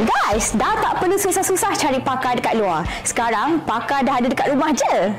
Guys, dah tak perlu susah-susah cari pakar dekat luar. Sekarang, pakar dah ada dekat rumah je.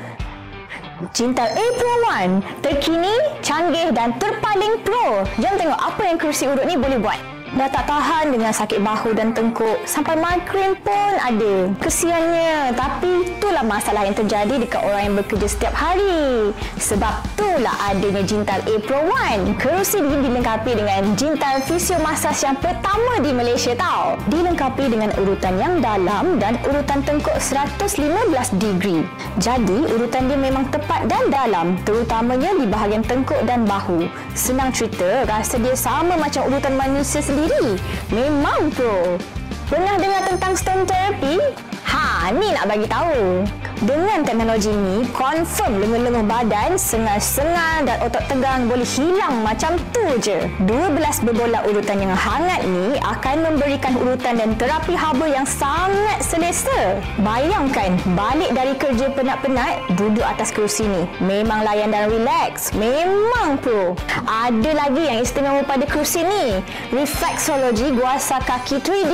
Cinta A Pro One, terkini, canggih dan terpaling pro. Jom tengok apa yang kerusi urut ni boleh buat. Dah tak tahan dengan sakit bahu dan tengkuk. Sampai migraine pun ada. Kesiannya. Tapi itulah masalah yang terjadi dekat orang yang bekerja setiap hari. Sebab itulah adanya Jintal A Pro One. Kerusi ini dilengkapi dengan Jintal Physio Massage yang pertama di Malaysia tau. Dilengkapi dengan urutan yang dalam dan urutan tengkuk 115 degree. Jadi urutan dia memang tepat dan dalam. Terutamanya di bahagian tengkuk dan bahu. Senang cerita, rasa dia sama macam urutan manusia sendiri sendiri. Memang pro. Pernah dengar tentang stone therapy? Ha, ni nak bagi tahu. Dengan teknologi ini, confirm lenguh-lenguh badan, sengal-sengal dan otot tegang boleh hilang macam tu je. 12 berbola urutan yang hangat ni akan memberikan urutan dan terapi haba yang sangat selesa. Bayangkan, balik dari kerja penat-penat, duduk atas kerusi ni. Memang layan dan relax. Memang pro. Ada lagi yang istimewa pada kerusi ni. Reflexology guasa kaki 3D.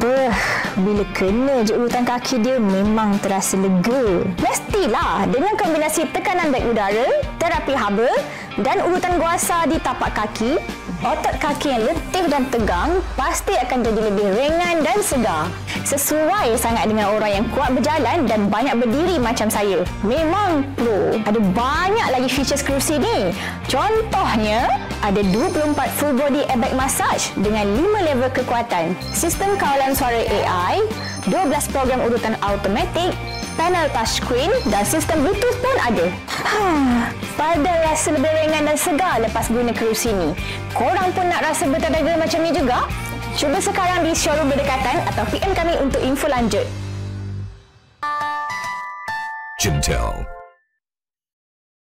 Beuh, bila kena je urutan kaki dia, memang terasa lega Mestilah dengan kombinasi tekanan beg udara, terapi haba dan urutan guasa di tapak kaki, otot kaki yang letih dan tegang pasti akan jadi lebih ringan dan segar. Sesuai sangat dengan orang yang kuat berjalan dan banyak berdiri macam saya. Memang pro. Ada banyak lagi features kerusi ni. Contohnya, ada 24 full body airbag massage dengan 5 level kekuatan. Sistem kawalan suara AI, 12 program urutan automatik, panel touchscreen dan sistem Bluetooth pun ada. Ha, pada rasa lebih ringan dan segar lepas guna kerusi ni. Korang pun nak rasa bertenaga macam ni juga? Cuba sekarang di showroom berdekatan atau PM kami untuk info lanjut. Jintel